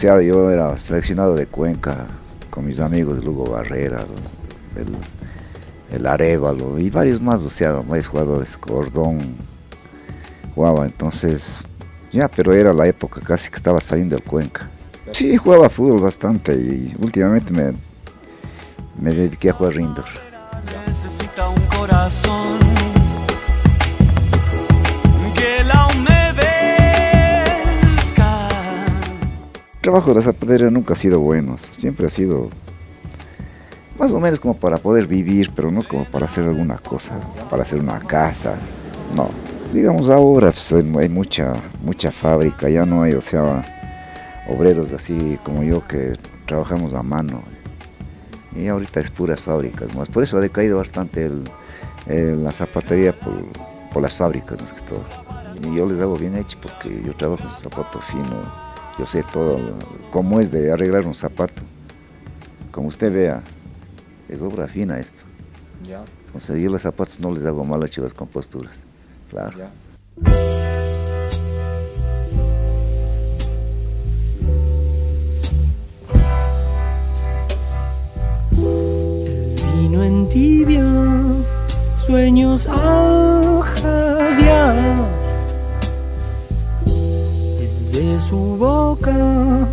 yo era seleccionado de Cuenca con mis amigos Lugo Barrera, el, el Arevalo y varios más, o varios jugadores, Cordón jugaba, entonces ya, pero era la época casi que estaba saliendo del Cuenca. Sí, jugaba fútbol bastante y últimamente me, me dediqué a jugar Rindor. Un corazón trabajo de la zapatería nunca ha sido bueno, siempre ha sido más o menos como para poder vivir, pero no como para hacer alguna cosa, para hacer una casa, no. Digamos ahora pues, hay mucha, mucha fábrica, ya no hay, o sea, obreros así como yo que trabajamos a mano. Y ahorita es puras fábricas más. Por eso ha decaído bastante la zapatería por, las fábricas que todo. Y yo les hago bien hecho porque yo trabajo en zapato fino. Yo sé todo cómo es de arreglar un zapato. Como usted vea, es obra fina esto. Ya. Yo los zapatos no les hago mal hecho las composturas. Claro. vino en tibia, sueños al jadear. Desde su boca,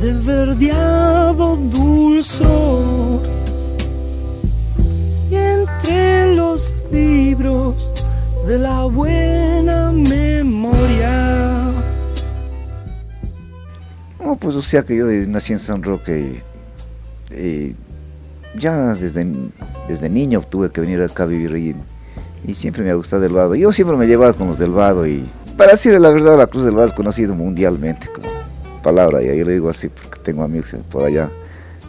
de verdeado dulzor. Y entre los libros de la buena memoria. No, pues o sea que yo nací en San Roque y, ya desde, desde niño tuve que venir acá a vivir y, siempre me ha gustado el Vado. Yo siempre me llevaba con los del Vado y para decir la verdad la Cruz del Vado es conocido mundialmente palabra y yo le digo así porque tengo amigos por allá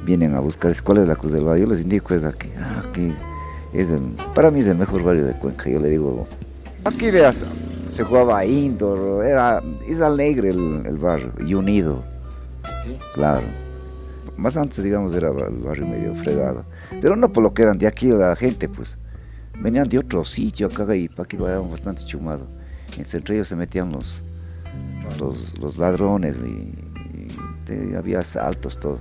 vienen a buscar cuál es la Cruz del Vado. Yo les indico es aquí, ah, aquí es para mí es el mejor barrio de Cuenca. Yo le digo Aquí veas, se jugaba indoor, era, es alegre el, barrio y unido. Sí. Claro. Más antes, digamos, era el barrio medio fregado. Pero no por lo que eran de aquí la gente, pues. Venían de otro sitio acá y para aquí era bastante chumado. Entre ellos se metían los, los, ladrones y, había asaltos, todo.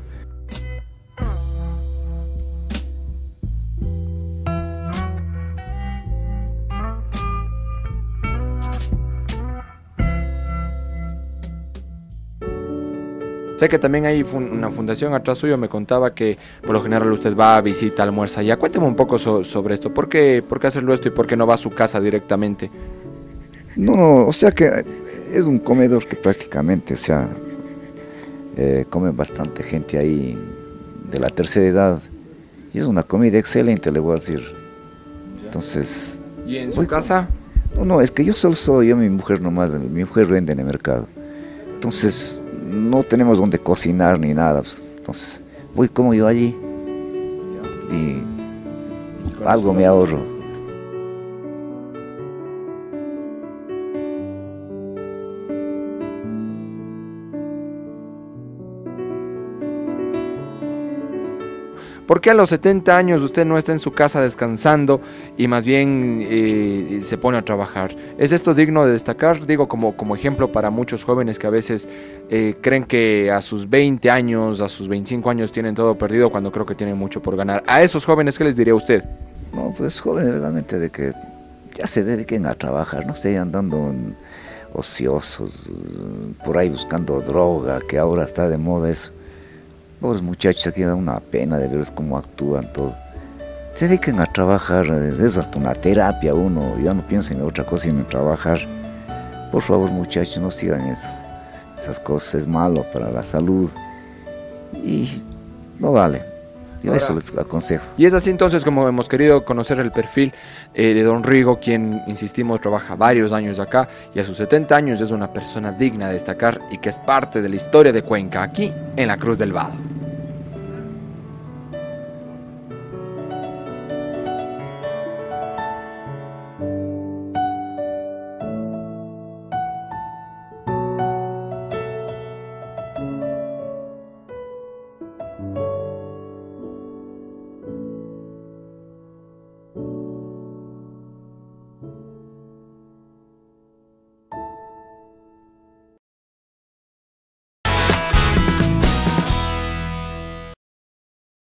Sé que también hay una fundación atrás suyo, me contaba que por lo general usted va, visita, almuerza allá. Cuénteme un poco sobre esto. ¿Por qué, ¿Por qué hacerlo esto y por qué no va a su casa directamente? No, o sea que es un comedor que prácticamente, o sea, eh, come bastante gente ahí de la tercera edad. Y es una comida excelente, le voy a decir. Entonces... ¿Y en su casa? No, no, es que yo solo soy yo, mi mujer nomás, mi mujer vende en el mercado. Entonces, no tenemos donde cocinar ni nada. Pues, entonces, voy como yo allí y algo me ahorro. ¿Por qué a los 70 años usted no está en su casa descansando y más bien eh, se pone a trabajar? ¿Es esto digno de destacar? Digo, como, como ejemplo para muchos jóvenes que a veces eh, creen que a sus 20 años, a sus 25 años tienen todo perdido cuando creo que tienen mucho por ganar. A esos jóvenes, ¿qué les diría usted? No, pues jóvenes realmente de que ya se dediquen a trabajar, no estén andando ociosos, por ahí buscando droga, que ahora está de moda eso Pobres muchachos, aquí da una pena de ver cómo actúan todo. Se dediquen a trabajar, es hasta una terapia uno, ya no piensen en otra cosa sino en trabajar. Por favor muchachos, no sigan esas, esas cosas, es malo para la salud y no vale. Yo eso les aconsejo. Y es así entonces como hemos querido conocer el perfil eh, de Don Rigo, quien, insistimos, trabaja varios años acá y a sus 70 años es una persona digna de destacar y que es parte de la historia de Cuenca aquí en la Cruz del Vado.